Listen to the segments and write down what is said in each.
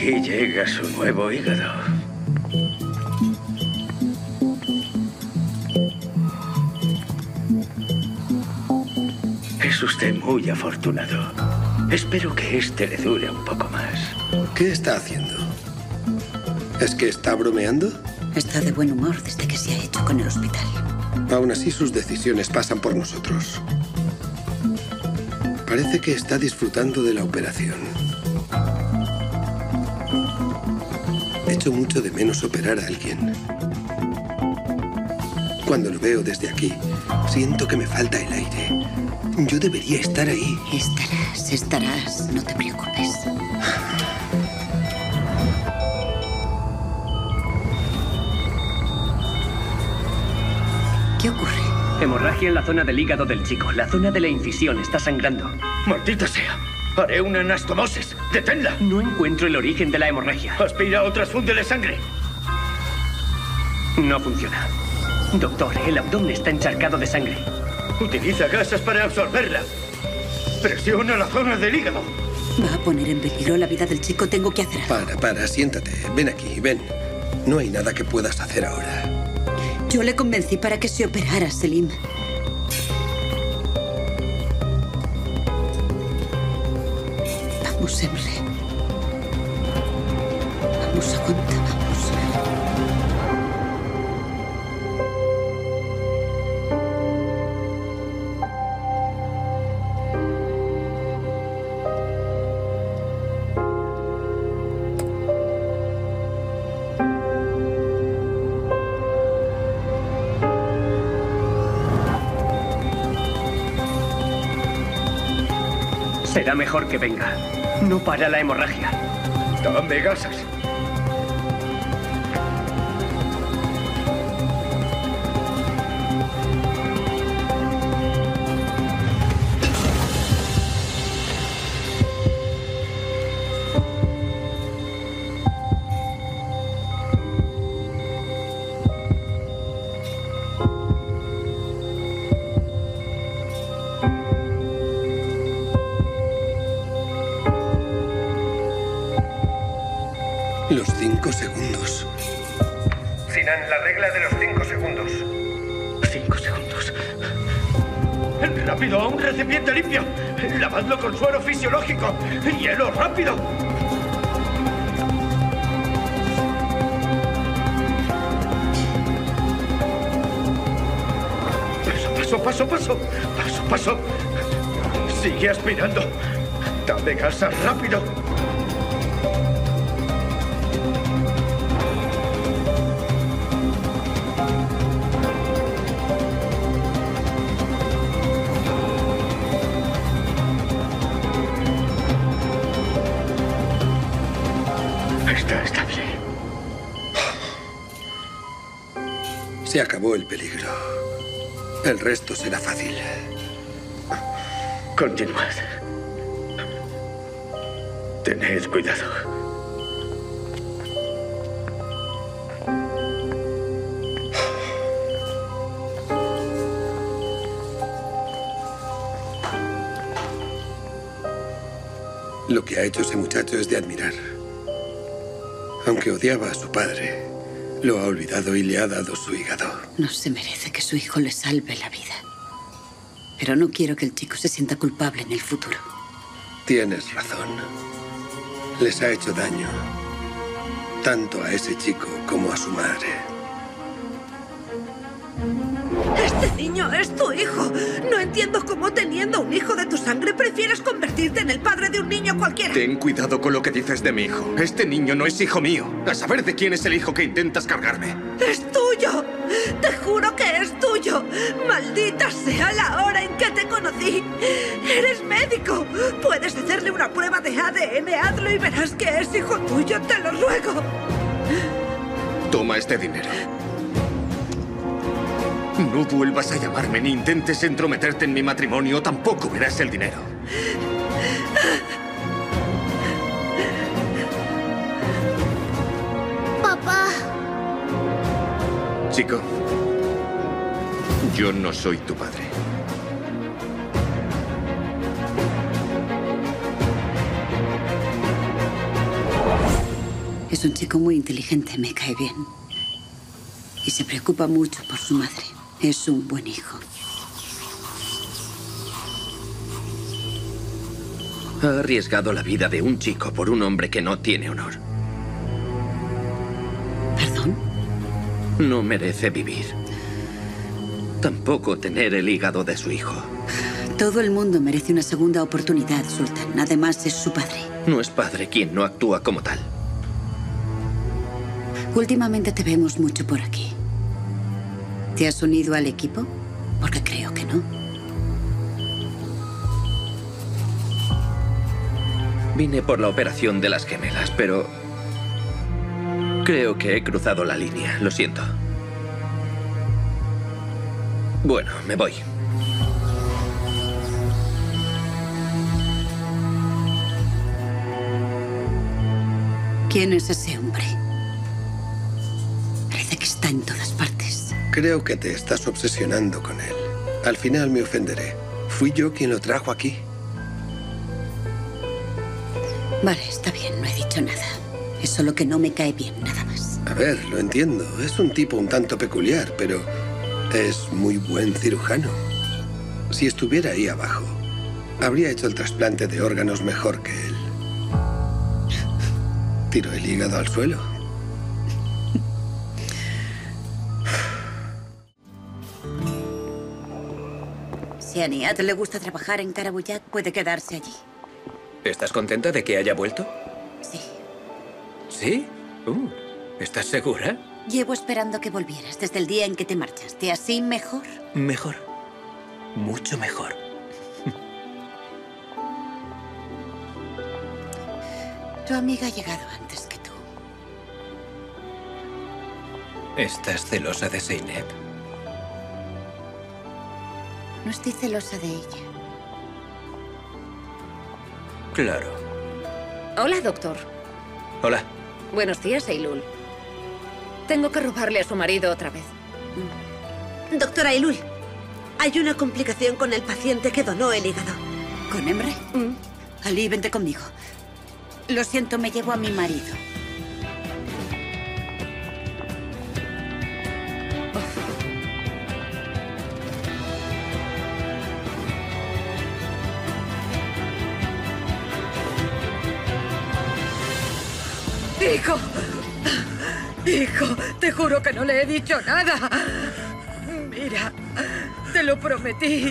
Aquí llega su nuevo hígado. Es usted muy afortunado. Espero que este le dure un poco más. ¿Qué está haciendo? ¿Es que está bromeando? Está de buen humor desde que se ha hecho con el hospital. Aún así, sus decisiones pasan por nosotros. Parece que está disfrutando de la operación. Echo mucho de menos operar a alguien. Cuando lo veo desde aquí, siento que me falta el aire. Yo debería estar ahí. Estarás, estarás, no te preocupes. ¿Qué ocurre? Hemorragia en la zona del hígado del chico. La zona de la incisión está sangrando. ¡Maldita sea! Haré una anastomosis. ¡Deténla! No encuentro el origen de la hemorragia. Aspira o transfúndele sangre. No funciona. Doctor, el abdomen está encharcado de sangre. Utiliza gasas para absorberla. Presiona la zona del hígado. Va a poner en peligro la vida del chico. Tengo que hacer algo. Para, para, siéntate. Ven aquí, ven. No hay nada que puedas hacer ahora. Yo le convencí para que se operara, Selim. Vamos, Emre. Vamos. Será mejor que venga. No para la hemorragia. Dame gasas. ¡Hielo, rápido! Paso, paso, paso, paso. Paso, paso. Sigue aspirando. Dame gasas, rápido. Se acabó el peligro. El resto será fácil. Continuad. Tened cuidado. Lo que ha hecho ese muchacho es de admirar. Aunque odiaba a su padre, lo ha olvidado y le ha dado su hígado. No se merece que su hijo le salve la vida. Pero no quiero que el chico se sienta culpable en el futuro. Tienes razón. Les ha hecho daño. Tanto a ese chico como a su madre. Este niño es tu hijo. No entiendo cómo teniendo un hijo de tu sangre prefieres convertirte en el padre de un niño cualquiera. Ten cuidado con lo que dices de mi hijo. Este niño no es hijo mío. A saber de quién es el hijo que intentas cargarme. ¡Es tuyo! ¡Te juro que es tuyo! ¡Maldita sea la hora en que te conocí! ¡Eres médico! Puedes hacerle una prueba de ADN, hazlo y verás que es hijo tuyo, te lo ruego. Toma este dinero. No vuelvas a llamarme ni intentes entrometerte en mi matrimonio, tampoco verás el dinero. Papá, Chico, yo no soy tu padre. Es un chico muy inteligente, me cae bien. Y se preocupa mucho por su madre. Es un buen hijo. Ha arriesgado la vida de un chico por un hombre que no tiene honor. ¿Perdón? No merece vivir. Tampoco tener el hígado de su hijo. Todo el mundo merece una segunda oportunidad, Sultan. Además, es su padre. No es padre quien no actúa como tal. Últimamente te vemos mucho por aquí. ¿Te has unido al equipo? Porque creo que no. Vine por la operación de las gemelas, pero... Creo que he cruzado la línea. Lo siento. Bueno, me voy. ¿Quién es ese hombre? Parece que está en todas partes. Creo que te estás obsesionando con él. Al final me ofenderé. Fui yo quien lo trajo aquí. Vale, está bien, no he dicho nada. Es solo que no me cae bien, nada más. A ver, lo entiendo. Es un tipo un tanto peculiar, pero es muy buen cirujano. Si estuviera ahí abajo, habría hecho el trasplante de órganos mejor que él. Tiró el hígado al suelo. Si a Niat le gusta trabajar en Karabuyat, puede quedarse allí. ¿Estás contenta de que haya vuelto? Sí. ¿Sí? Uh, ¿Estás segura? Llevo esperando que volvieras desde el día en que te marchaste. ¿Así mejor? Mejor. Mucho mejor. Tu amiga ha llegado antes que tú. ¿Estás celosa de Zeynep? No estoy celosa de ella. Claro. Hola, doctor. Hola. Buenos días, Eilul. Tengo que robarle a su marido otra vez. Doctora Ailul, hay una complicación con el paciente que donó el hígado. ¿Con Emre? Ali, vente conmigo. Lo siento, me llevo a mi marido. Hijo, hijo, te juro que no le he dicho nada. Mira, te lo prometí.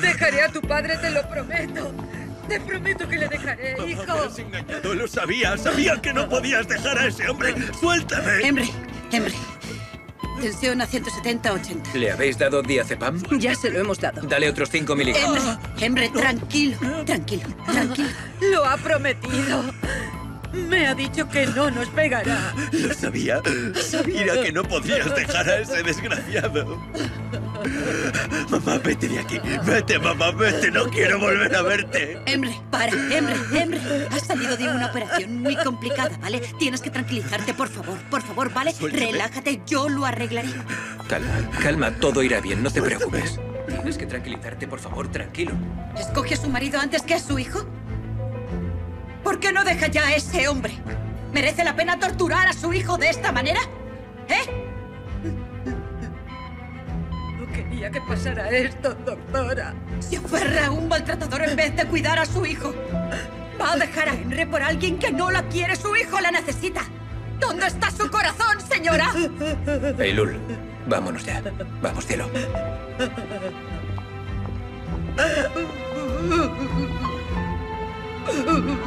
Dejaré a tu padre, te lo prometo. Te prometo que le dejaré, hijo. engañado, lo sabía. Sabía que no podías dejar a ese hombre. ¡Suéltame! Emre, Emre. Tensión a 170-80. ¿Le habéis dado diazepam? Ya se lo hemos dado. Dale otros 5 miligramos. Emre, Emre, tranquilo, tranquilo, tranquilo. Lo ha prometido. Me ha dicho que no nos pegará. Lo sabía. Sabía que no podías dejar a ese desgraciado. Mamá, vete de aquí. Vete, mamá, vete. No quiero volver a verte. Emre, para, Emre, Emre. Has salido de una operación muy complicada, ¿vale? Tienes que tranquilizarte, por favor, por favor, ¿vale? Suéltame. Relájate, yo lo arreglaré. Calma, calma, todo irá bien, no te preocupes. Tienes que tranquilizarte, por favor, tranquilo. ¿Escoge a su marido antes que a su hijo? ¿Por qué no deja ya a ese hombre? ¿Merece la pena torturar a su hijo de esta manera? ¿Eh? No quería que pasara esto, doctora. Se aferra a un maltratador en vez de cuidar a su hijo. Va a dejar a Henry por alguien que no la quiere. Su hijo la necesita. ¿Dónde está su corazón, señora? Eilul, vámonos ya. Vamos, cielo.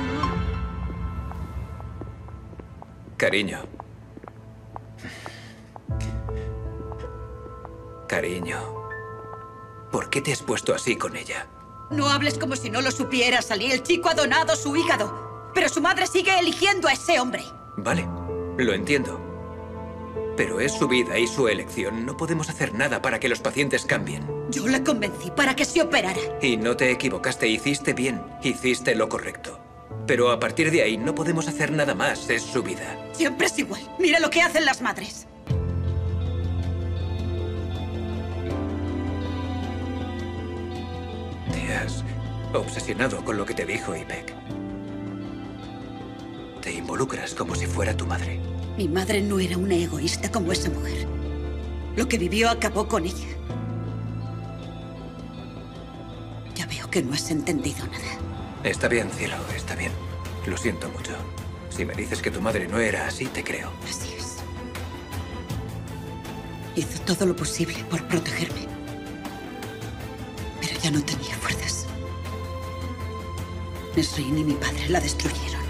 Cariño. Cariño. ¿Por qué te has puesto así con ella? No hables como si no lo supieras, Ali. El chico ha donado su hígado. Pero su madre sigue eligiendo a ese hombre. Vale, lo entiendo. Pero es su vida y su elección. No podemos hacer nada para que los pacientes cambien. Yo la convencí para que se operara. Y no te equivocaste, hiciste bien, hiciste lo correcto. Pero a partir de ahí no podemos hacer nada más, es su vida. Siempre es igual. Mira lo que hacen las madres. Te has obsesionado con lo que te dijo Ipek. Te involucras como si fuera tu madre. Mi madre no era una egoísta como esa mujer. Lo que vivió acabó con ella. Ya veo que no has entendido nada. Está bien, cielo, está bien. Lo siento mucho. Si me dices que tu madre no era así, te creo. Así es. Hizo todo lo posible por protegerme. Pero ya no tenía fuerzas. Nesrin y mi padre la destruyeron.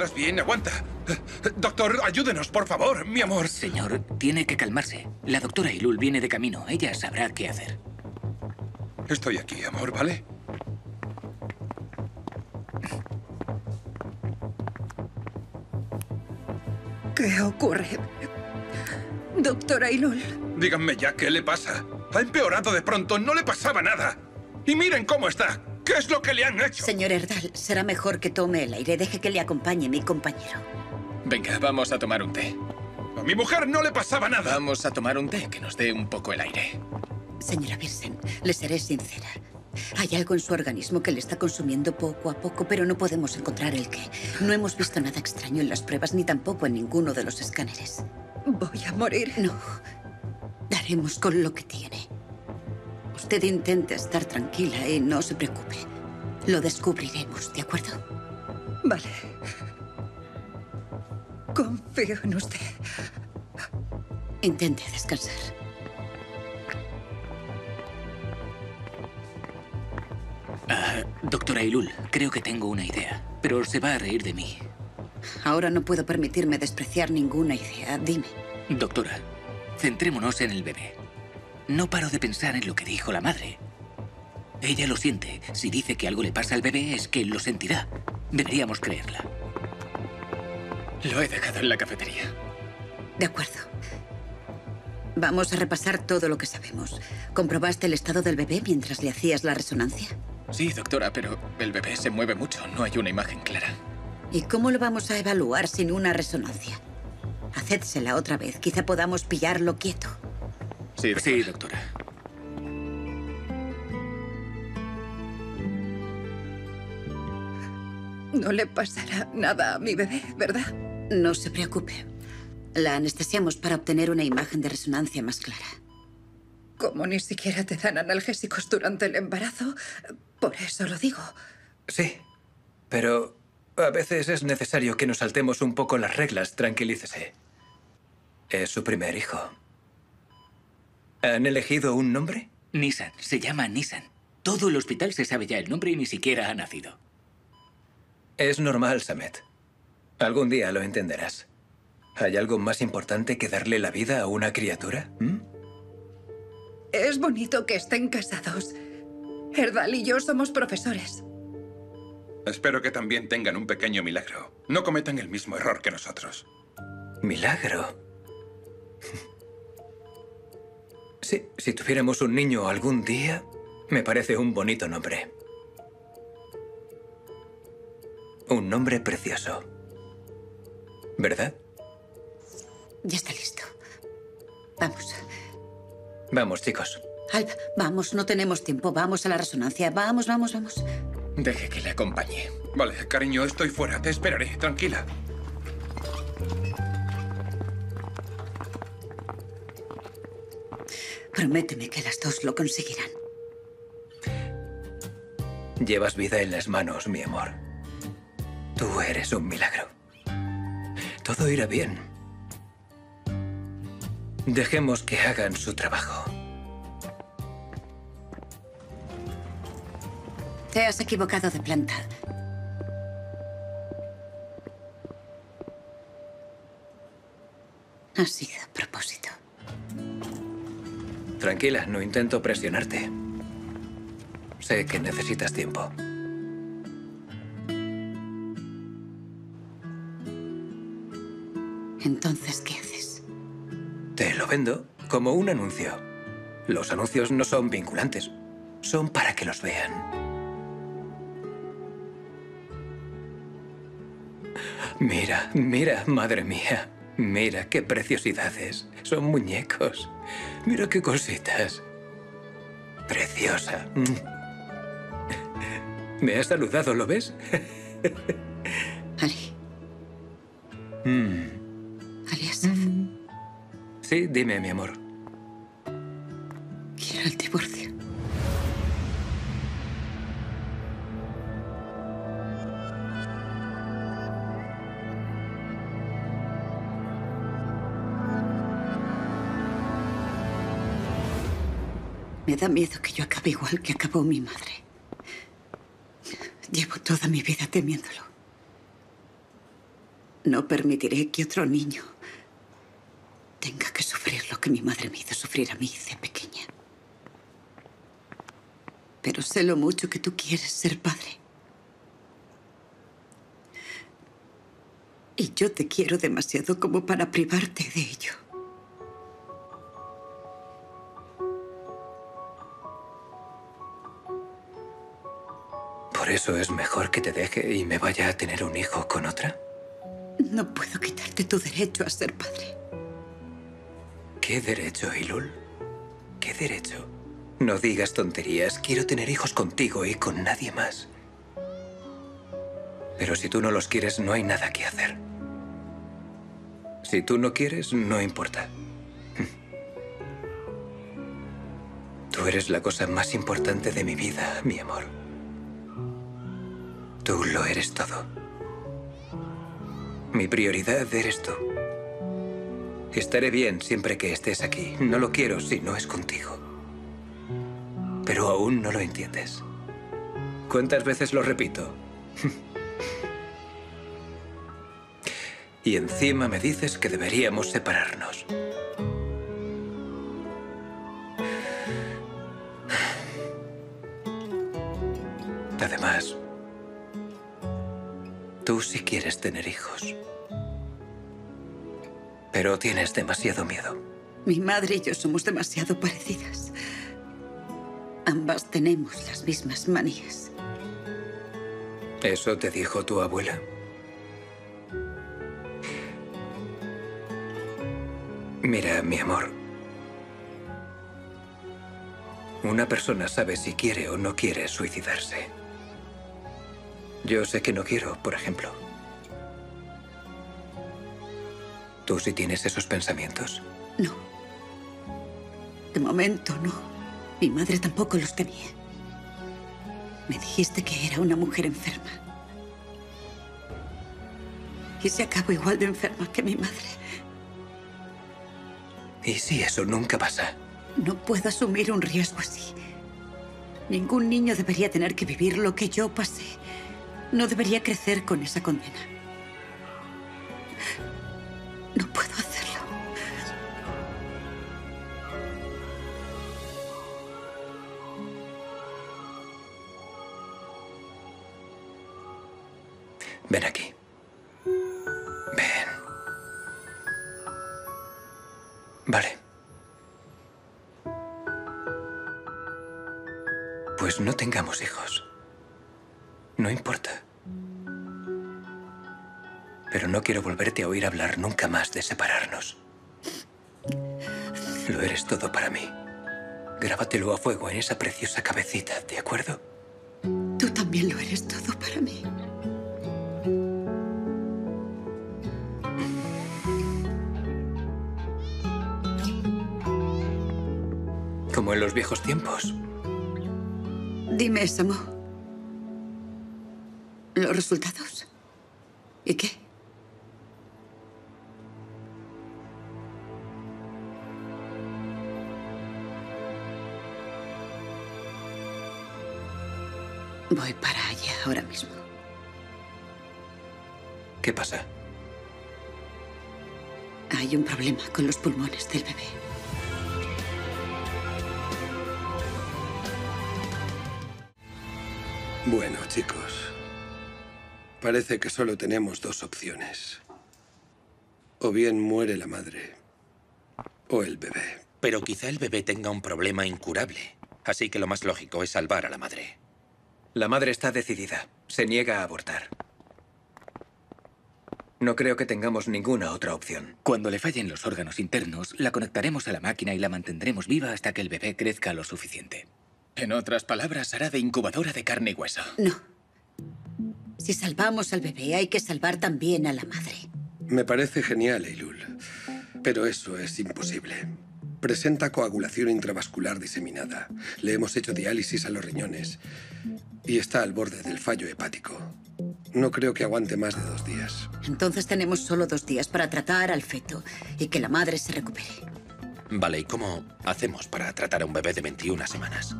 Pondrás bien, aguanta. Doctor, ayúdenos, por favor, mi amor. Señor, tiene que calmarse. La doctora Ilul viene de camino. Ella sabrá qué hacer. Estoy aquí, amor, ¿vale? ¿Qué ocurre? Doctora Ilul. Díganme ya, ¿qué le pasa? Ha empeorado de pronto, no le pasaba nada. Y miren cómo está. ¿Qué es lo que le han hecho? Señor Erdal, será mejor que tome el aire. Deje que le acompañe mi compañero. Venga, vamos a tomar un té. A mi mujer no le pasaba nada. Vamos a tomar un té que nos dé un poco el aire. Señora Birsen, le seré sincera. Hay algo en su organismo que le está consumiendo poco a poco, pero no podemos encontrar el qué. No hemos visto nada extraño en las pruebas ni tampoco en ninguno de los escáneres. Voy a morir. No. Daremos con lo que tiene. Usted intente estar tranquila y no se preocupe. Lo descubriremos, ¿de acuerdo? Vale. Confío en usted. Intente descansar. Ah, doctora Ilul, creo que tengo una idea, pero se va a reír de mí. Ahora no puedo permitirme despreciar ninguna idea. Dime. Doctora, centrémonos en el bebé. No paro de pensar en lo que dijo la madre. Ella lo siente. Si dice que algo le pasa al bebé, es que lo sentirá. Deberíamos creerla. Lo he dejado en la cafetería. De acuerdo. Vamos a repasar todo lo que sabemos. ¿Comprobaste el estado del bebé mientras le hacías la resonancia? Sí, doctora, pero el bebé se mueve mucho. No hay una imagen clara. ¿Y cómo lo vamos a evaluar sin una resonancia? Hacédsela otra vez. Quizá podamos pillarlo quieto. Sí, doctora. Sí, doctora. No le pasará nada a mi bebé, ¿verdad? No se preocupe. La anestesiamos para obtener una imagen de resonancia más clara. Como ni siquiera te dan analgésicos durante el embarazo, por eso lo digo. Sí, pero a veces es necesario que nos saltemos un poco las reglas, tranquilícese. Es su primer hijo. ¿Han elegido un nombre? Nissan, se llama Nissan. Todo el hospital se sabe ya el nombre y ni siquiera ha nacido. Es normal, Samet. Algún día lo entenderás. ¿Hay algo más importante que darle la vida a una criatura? ¿Mm? Es bonito que estén casados. Erdal y yo somos profesores. Espero que también tengan un pequeño milagro. No cometan el mismo error que nosotros. ¿Milagro? Sí, si tuviéramos un niño algún día, me parece un bonito nombre. Un nombre precioso. ¿Verdad? Ya está listo. Vamos. Vamos, chicos. Alba, vamos, no tenemos tiempo. Vamos a la resonancia. Vamos, vamos, vamos. Deje que le acompañe. Vale, cariño, estoy fuera. Te esperaré. Tranquila. Prométeme que las dos lo conseguirán. Llevas vida en las manos, mi amor. Tú eres un milagro. Todo irá bien. Dejemos que hagan su trabajo. Te has equivocado de planta. Ha sido a propósito. Tranquila, no intento presionarte. Sé que necesitas tiempo. Entonces, ¿qué haces? Te lo vendo como un anuncio. Los anuncios no son vinculantes. Son para que los vean. Mira, mira, madre mía. Mira qué preciosidades. Son muñecos. Mira qué cositas. Preciosa. Mm. Me ha saludado, ¿lo ves? Ali. Mm. Ali Asaf. Sí, dime, mi amor. Quiero el divorcio. Me da miedo que yo acabe igual que acabó mi madre. Llevo toda mi vida temiéndolo. No permitiré que otro niño tenga que sufrir lo que mi madre me hizo sufrir a mí de pequeña. Pero sé lo mucho que tú quieres ser padre. Y yo te quiero demasiado como para privarte de ello. ¿Por eso es mejor que te deje y me vaya a tener un hijo con otra? No puedo quitarte tu derecho a ser padre. ¿Qué derecho, Ilul? ¿Qué derecho? No digas tonterías. Quiero tener hijos contigo y con nadie más. Pero si tú no los quieres, no hay nada que hacer. Si tú no quieres, no importa. Tú eres la cosa más importante de mi vida, mi amor. Tú lo eres todo. Mi prioridad eres tú. Estaré bien siempre que estés aquí. No lo quiero si no es contigo. Pero aún no lo entiendes. ¿Cuántas veces lo repito? y encima me dices que deberíamos separarnos. Quieres tener hijos. Pero tienes demasiado miedo. Mi madre y yo somos demasiado parecidas. Ambas tenemos las mismas manías. ¿Eso te dijo tu abuela? Mira, mi amor. Una persona sabe si quiere o no quiere suicidarse. Yo sé que no quiero, por ejemplo. ¿Tú sí tienes esos pensamientos? No. De momento no. Mi madre tampoco los tenía. Me dijiste que era una mujer enferma. Y se acabó igual de enferma que mi madre. ¿Y si eso nunca pasa? No puedo asumir un riesgo así. Ningún niño debería tener que vivir lo que yo pasé. No debería crecer con esa condena. Vale. Pues no tengamos hijos. No importa. Pero no quiero volverte a oír hablar nunca más de separarnos. Lo eres todo para mí. Grábatelo a fuego en esa preciosa cabecita, ¿de acuerdo? Tú también lo eres todo para mí. Como en los viejos tiempos. Dime, Samo. ¿Los resultados? ¿Y qué? Voy para allá ahora mismo. ¿Qué pasa? Hay un problema con los pulmones del bebé. Bueno, chicos. Parece que solo tenemos dos opciones. O bien muere la madre, o el bebé. Pero quizá el bebé tenga un problema incurable. Así que lo más lógico es salvar a la madre. La madre está decidida. Se niega a abortar. No creo que tengamos ninguna otra opción. Cuando le fallen los órganos internos, la conectaremos a la máquina y la mantendremos viva hasta que el bebé crezca lo suficiente. En otras palabras, hará de incubadora de carne y hueso. No. Si salvamos al bebé, hay que salvar también a la madre. Me parece genial, Eilul. Pero eso es imposible. Presenta coagulación intravascular diseminada. Le hemos hecho diálisis a los riñones y está al borde del fallo hepático. No creo que aguante más de dos días. Entonces tenemos solo dos días para tratar al feto y que la madre se recupere. Vale, ¿y cómo hacemos para tratar a un bebé de 21 semanas?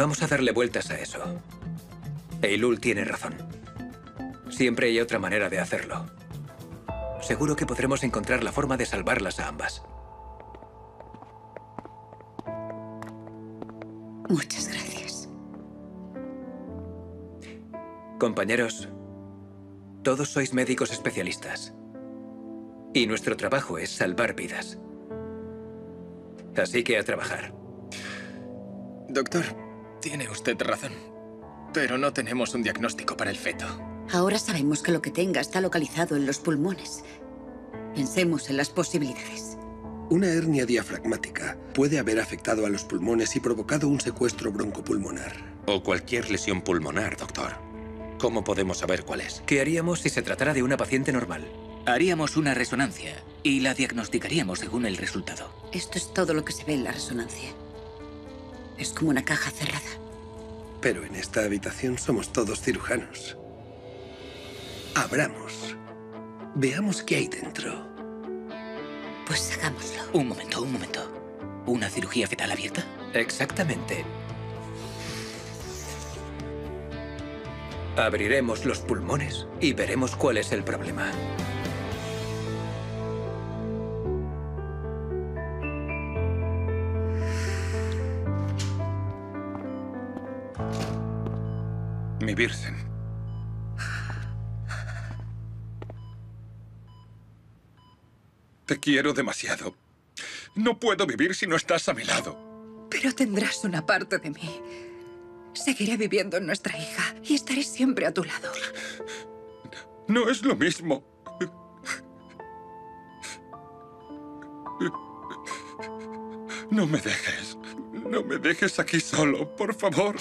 Vamos a darle vueltas a eso. Eilul tiene razón. Siempre hay otra manera de hacerlo. Seguro que podremos encontrar la forma de salvarlas a ambas. Muchas gracias. Compañeros, todos sois médicos especialistas. Y nuestro trabajo es salvar vidas. Así que a trabajar. Doctor, tiene usted razón. Pero no tenemos un diagnóstico para el feto. Ahora sabemos que lo que tenga está localizado en los pulmones. Pensemos en las posibilidades. Una hernia diafragmática puede haber afectado a los pulmones y provocado un secuestro broncopulmonar. O cualquier lesión pulmonar, doctor. ¿Cómo podemos saber cuál es? ¿Qué haríamos si se tratara de una paciente normal? Haríamos una resonancia y la diagnosticaríamos según el resultado. Esto es todo lo que se ve en la resonancia. Es como una caja cerrada. Pero en esta habitación somos todos cirujanos. Abramos. Veamos qué hay dentro. Pues hagámoslo. Un momento, un momento. ¿Una cirugía fetal abierta? Exactamente. Abriremos los pulmones y veremos cuál es el problema. Mi Virgen. Te quiero demasiado. No puedo vivir si no estás a mi lado. Pero tendrás una parte de mí. Seguiré viviendo en nuestra hija y estaré siempre a tu lado. No es lo mismo. No me dejes. No me dejes aquí solo, por favor.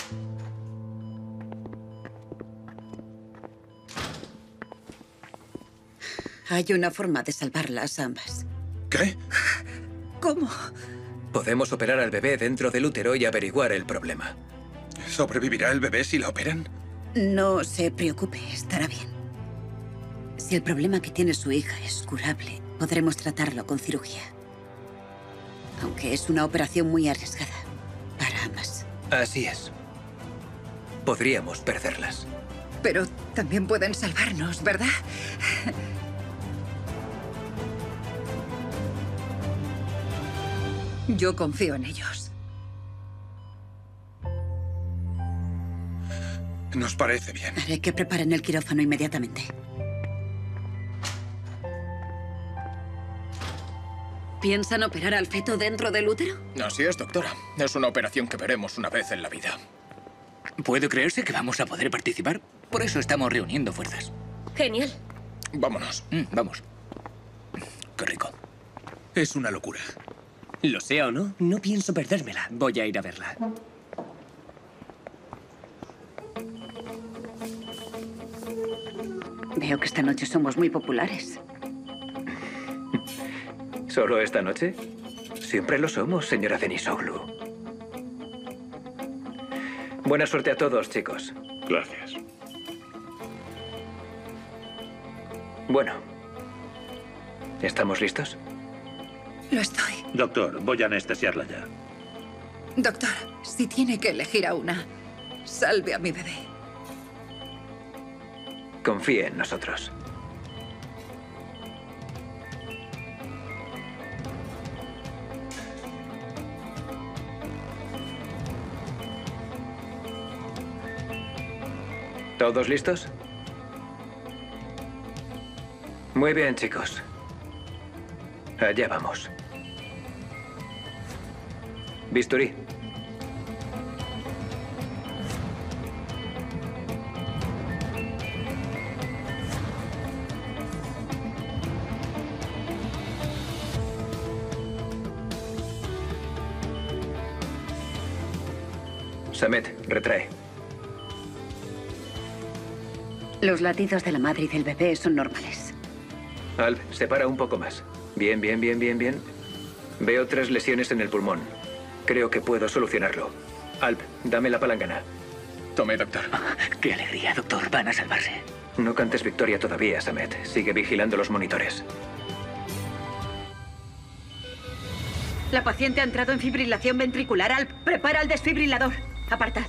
Hay una forma de salvarlas ambas. ¿Qué? ¿Cómo? Podemos operar al bebé dentro del útero y averiguar el problema. ¿Sobrevivirá el bebé si la operan? No se preocupe, estará bien. Si el problema que tiene su hija es curable, podremos tratarlo con cirugía. Aunque es una operación muy arriesgada para ambas. Así es. Podríamos perderlas. Pero también pueden salvarnos, ¿verdad? Yo confío en ellos. Nos parece bien. Haré que preparen el quirófano inmediatamente. ¿Piensan operar al feto dentro del útero? Así es, doctora. Es una operación que veremos una vez en la vida. ¿Puede creerse que vamos a poder participar? Por eso estamos reuniendo fuerzas. Genial. Vámonos. Mm, vamos. Qué rico. Es una locura. Lo sea o no, no pienso perdérmela. Voy a ir a verla. Veo que esta noche somos muy populares. ¿Solo esta noche? Siempre lo somos, señora Denisoglu. Buena suerte a todos, chicos. Gracias. Bueno. ¿Estamos listos? Lo estoy. Doctor, voy a anestesiarla ya. Doctor, si tiene que elegir a una, salve a mi bebé. Confíe en nosotros. ¿Todos listos? Muy bien, chicos. Allá vamos. Bisturí. Samet, retrae. Los latidos de la madre y del bebé son normales. Alf, separa un poco más. Bien, bien, bien, bien, bien. Veo tres lesiones en el pulmón. Creo que puedo solucionarlo. Alp, dame la palangana. Tome, doctor. Qué alegría, doctor. Van a salvarse. No cantes victoria todavía, Samet. Sigue vigilando los monitores. La paciente ha entrado en fibrilación ventricular. Alp, prepara el desfibrilador. Apartad.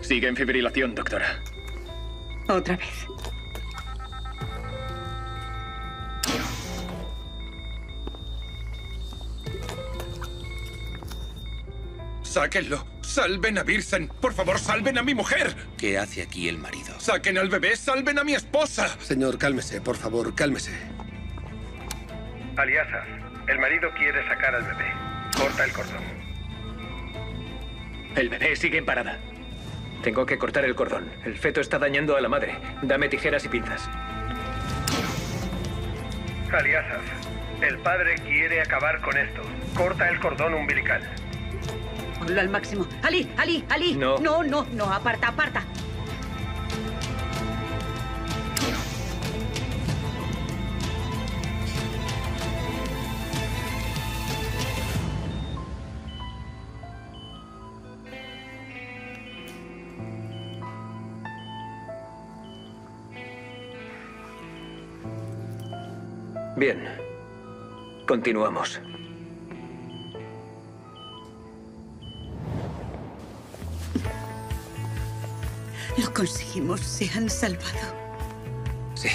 Sigue en fibrilación, doctora. Otra vez. Sáquenlo. Salven a Birsen. Por favor, salven a mi mujer. ¿Qué hace aquí el marido? Saquen al bebé. Salven a mi esposa. Señor, cálmese, por favor, cálmese. Aliasas, el marido quiere sacar al bebé. Corta el cordón. El bebé sigue en parada. Tengo que cortar el cordón. El feto está dañando a la madre. Dame tijeras y pinzas. Aliasas, el padre quiere acabar con esto. Corta el cordón umbilical. Ponlo al máximo. Ali, Ali, Ali. No. No, no, no. Aparta, aparta. Bien. Continuamos. Conseguimos, se han salvado. Sí.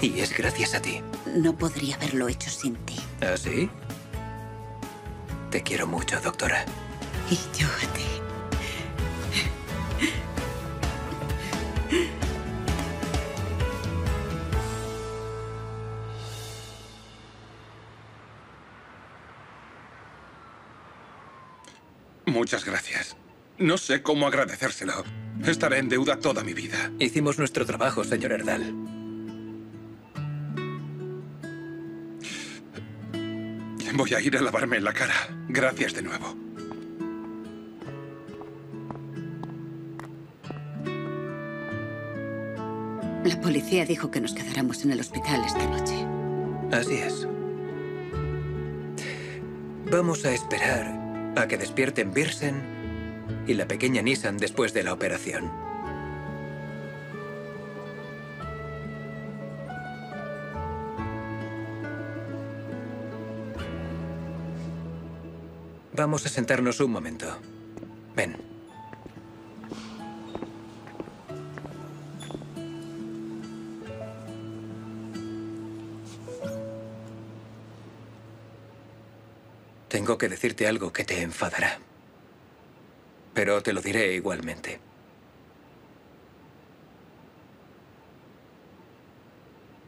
Y es gracias a ti. No podría haberlo hecho sin ti. ¿Ah, sí? Te quiero mucho, doctora. Y yo a ti. Muchas gracias. No sé cómo agradecérselo. Estaré en deuda toda mi vida. Hicimos nuestro trabajo, señor Erdal. Voy a ir a lavarme la cara. Gracias de nuevo. La policía dijo que nos quedáramos en el hospital esta noche. Así es. Vamos a esperar a que despierten Birsen y la pequeña Nissan después de la operación. Vamos a sentarnos un momento. Ven. Tengo que decirte algo que te enfadará. Pero te lo diré igualmente.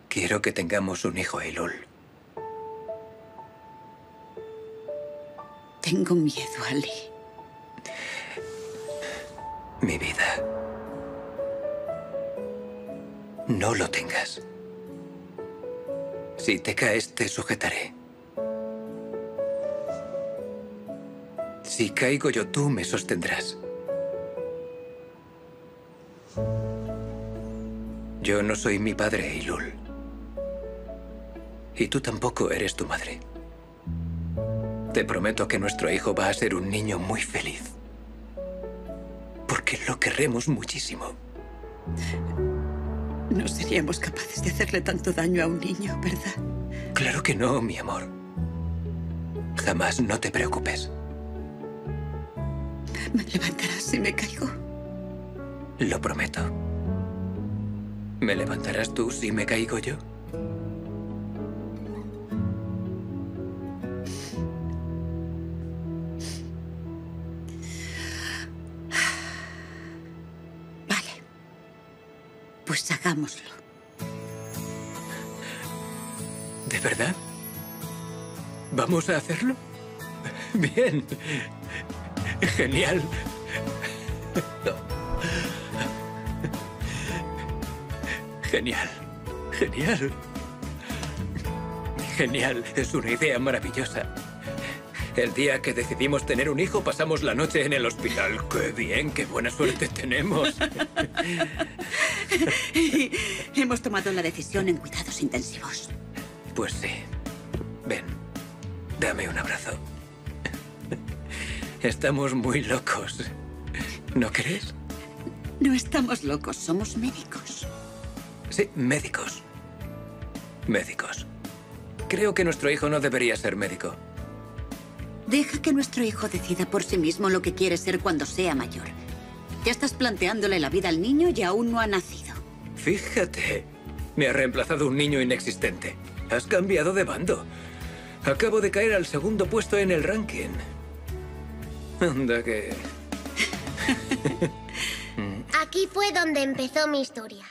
Quiero que tengamos un hijo, Eilul. Tengo miedo, Ali. Mi vida. No lo tengas. Si te caes, te sujetaré. Si caigo yo, tú me sostendrás. Yo no soy mi padre, Eilul. Y tú tampoco eres tu madre. Te prometo que nuestro hijo va a ser un niño muy feliz. Porque lo querremos muchísimo. No seríamos capaces de hacerle tanto daño a un niño, ¿verdad? Claro que no, mi amor. Jamás no te preocupes. ¿Me levantarás si me caigo? Lo prometo. ¿Me levantarás tú si me caigo yo? Vale. Pues hagámoslo. ¿De verdad? ¿Vamos a hacerlo? Bien. Genial. Genial. Genial. Genial. Es una idea maravillosa. El día que decidimos tener un hijo pasamos la noche en el hospital. ¡Qué bien! ¡Qué buena suerte tenemos! Y hemos tomado la decisión en cuidados intensivos. Pues sí. Ven, dame un abrazo. Estamos muy locos. ¿No crees? No estamos locos, somos médicos. Sí, médicos. Médicos. Creo que nuestro hijo no debería ser médico. Deja que nuestro hijo decida por sí mismo lo que quiere ser cuando sea mayor. Ya estás planteándole la vida al niño y aún no ha nacido. Fíjate, me ha reemplazado un niño inexistente. Has cambiado de bando. Acabo de caer al segundo puesto en el ranking. Anda que... Aquí fue donde empezó mi historia.